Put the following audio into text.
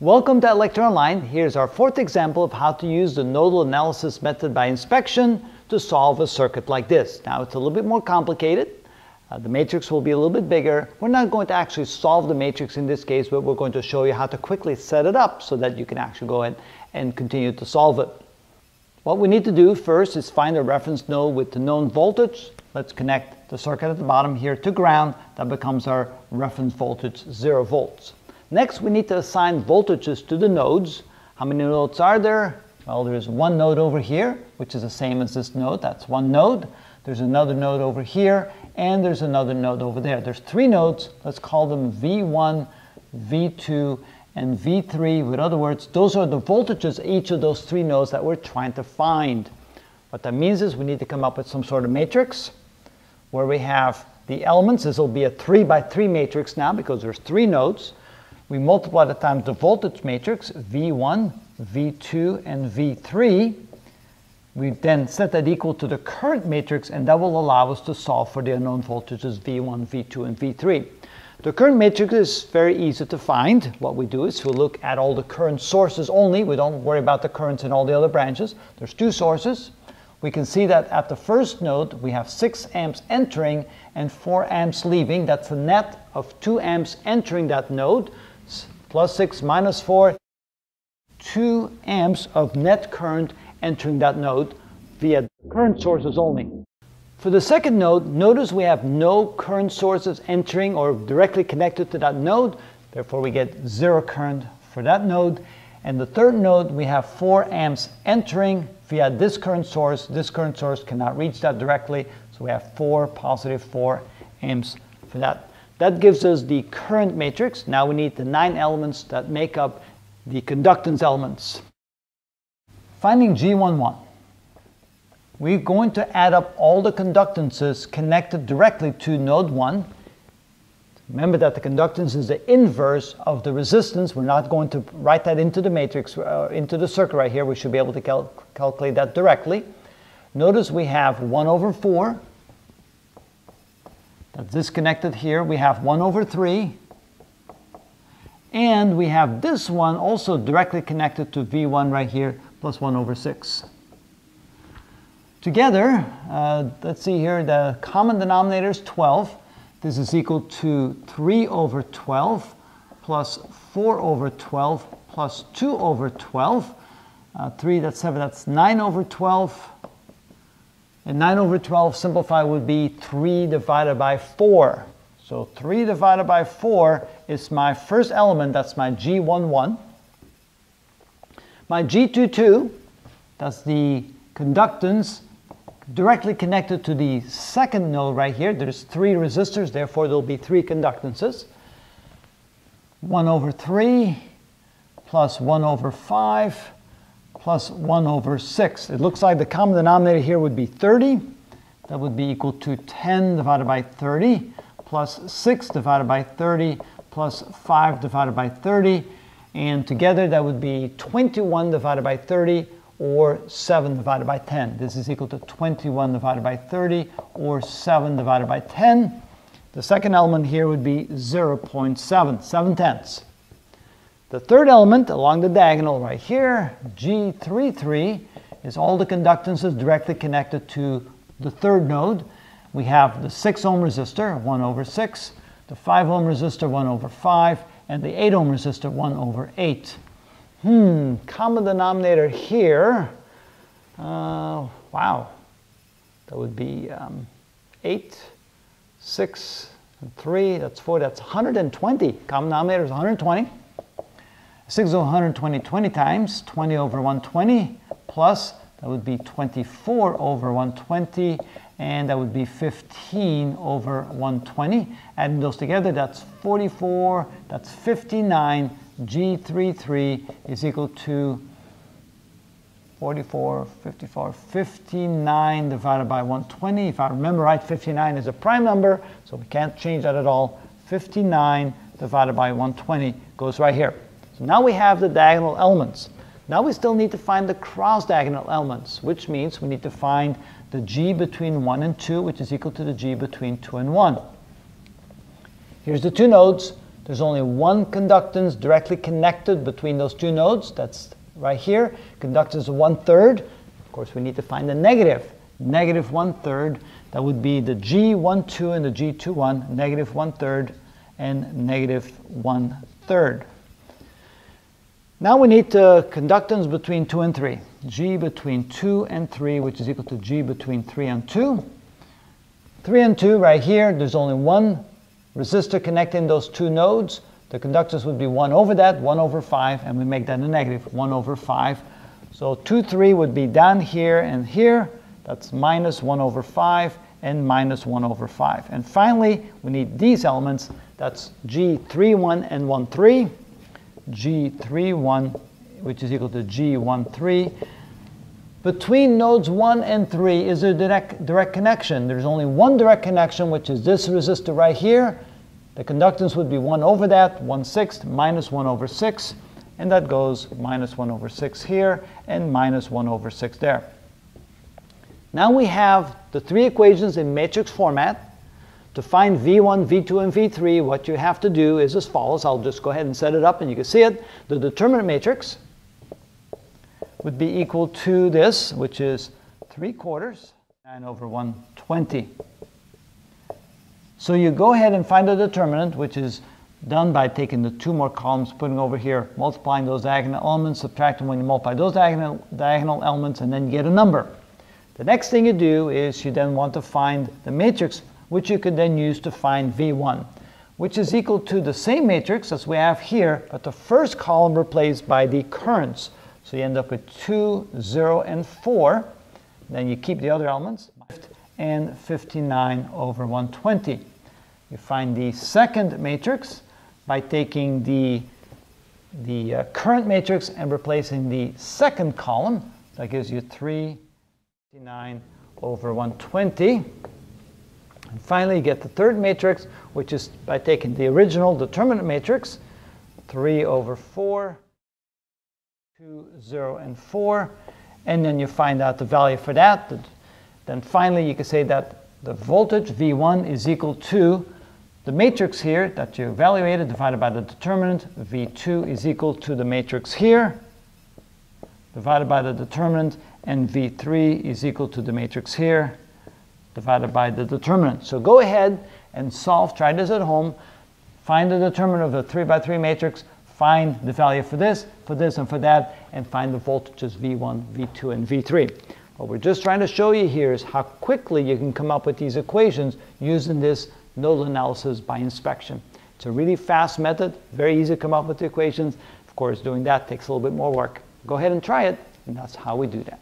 Welcome to ilectureonline. Here's our fourth example of how to use the nodal analysis method by inspection to solve a circuit like this. Now it's a little bit more complicated. Uh, the matrix will be a little bit bigger. We're not going to actually solve the matrix in this case, but we're going to show you how to quickly set it up so that you can actually go ahead and continue to solve it. What we need to do first is find a reference node with the known voltage. Let's connect the circuit at the bottom here to ground. That becomes our reference voltage, 0 volts. Next, we need to assign voltages to the nodes. How many nodes are there? Well, there's one node over here, which is the same as this node. That's one node. There's another node over here, and there's another node over there. There's three nodes. Let's call them V1, V2, and V3. With other words, those are the voltages each of those three nodes that we're trying to find. What that means is we need to come up with some sort of matrix where we have the elements. This will be a 3 by 3 matrix now because there's three nodes. We multiply the times the voltage matrix, V1, V2, and V3. We then set that equal to the current matrix, and that will allow us to solve for the unknown voltages V1, V2, and V3. The current matrix is very easy to find. What we do is we look at all the current sources only. We don't worry about the currents in all the other branches. There's two sources. We can see that at the first node, we have 6 amps entering and 4 amps leaving. That's a net of 2 amps entering that node plus 6 minus 4, 2 amps of net current entering that node via current sources only. For the second node, notice we have no current sources entering or directly connected to that node, therefore we get zero current for that node. And the third node, we have 4 amps entering via this current source. This current source cannot reach that directly, so we have 4 positive 4 amps for that that gives us the current matrix. Now we need the nine elements that make up the conductance elements. Finding G11. We're going to add up all the conductances connected directly to node 1. Remember that the conductance is the inverse of the resistance. We're not going to write that into the matrix, uh, into the circuit right here. We should be able to cal calculate that directly. Notice we have 1 over 4 that's disconnected here. We have 1 over 3. And we have this one also directly connected to V1 right here, plus 1 over 6. Together, uh, let's see here, the common denominator is 12. This is equal to 3 over 12 plus 4 over 12 plus 2 over 12. Uh, 3, that's 7, that's 9 over 12 and 9 over 12 simplified would be 3 divided by 4. So 3 divided by 4 is my first element, that's my G11. My G22, that's the conductance directly connected to the second node right here. There's three resistors, therefore there'll be three conductances. 1 over 3 plus 1 over 5 plus 1 over 6. It looks like the common denominator here would be 30. That would be equal to 10 divided by 30 plus 6 divided by 30 plus 5 divided by 30. And together that would be 21 divided by 30 or 7 divided by 10. This is equal to 21 divided by 30 or 7 divided by 10. The second element here would be 0.7, 7 tenths. The third element along the diagonal right here, G33, is all the conductances directly connected to the third node. We have the 6 ohm resistor, 1 over 6, the 5 ohm resistor, 1 over 5, and the 8 ohm resistor, 1 over 8. Hmm, common denominator here, uh, wow, that would be um, 8, 6, and 3, that's 4, that's 120. Common denominator is 120. 6 over 120 20 times, 20 over 120 plus, that would be 24 over 120, and that would be 15 over 120. Adding those together, that's 44, that's 59. G33 is equal to 44, 54, 59 divided by 120. If I remember right, 59 is a prime number, so we can't change that at all. 59 divided by 120 goes right here. So now we have the diagonal elements. Now we still need to find the cross diagonal elements, which means we need to find the g between 1 and 2, which is equal to the g between 2 and 1. Here's the two nodes. There's only one conductance directly connected between those two nodes. That's right here. Conductance of third. Of course, we need to find the negative. Negative third. That would be the G12 and the G21. Negative third and negative one third. Now we need the conductance between 2 and 3. G between 2 and 3, which is equal to G between 3 and 2. 3 and 2 right here, there's only one resistor connecting those two nodes. The conductance would be 1 over that, 1 over 5, and we make that a negative, 1 over 5. So 2, 3 would be down here and here. That's minus 1 over 5 and minus 1 over 5. And finally, we need these elements. That's G, 3, 1, and 1, 3. G31, which is equal to G13. Between nodes 1 and 3 is a direct, direct connection. There's only one direct connection, which is this resistor right here. The conductance would be 1 over that, 1 sixth minus 1 over 6, and that goes minus 1 over 6 here and minus 1 over 6 there. Now we have the three equations in matrix format. To find V1, V2, and V3, what you have to do is as follows. I'll just go ahead and set it up and you can see it. The determinant matrix would be equal to this, which is 3 quarters, 9 over 120. So you go ahead and find the determinant, which is done by taking the two more columns, putting over here, multiplying those diagonal elements, subtracting when you multiply those diagonal, diagonal elements, and then you get a number. The next thing you do is you then want to find the matrix which you could then use to find V1, which is equal to the same matrix as we have here, but the first column replaced by the currents. So you end up with 2, 0, and 4. Then you keep the other elements, and 59 over 120. You find the second matrix by taking the, the uh, current matrix and replacing the second column. That gives you 359 over 120. And finally, you get the third matrix, which is by taking the original determinant matrix, 3 over 4, 2, 0, and 4, and then you find out the value for that. Then finally, you can say that the voltage, V1, is equal to the matrix here that you evaluated divided by the determinant. V2 is equal to the matrix here divided by the determinant, and V3 is equal to the matrix here divided by the determinant. So go ahead and solve, try this at home, find the determinant of the 3 by 3 matrix, find the value for this, for this, and for that, and find the voltages V1, V2, and V3. What we're just trying to show you here is how quickly you can come up with these equations using this nodal analysis by inspection. It's a really fast method, very easy to come up with the equations. Of course, doing that takes a little bit more work. Go ahead and try it, and that's how we do that.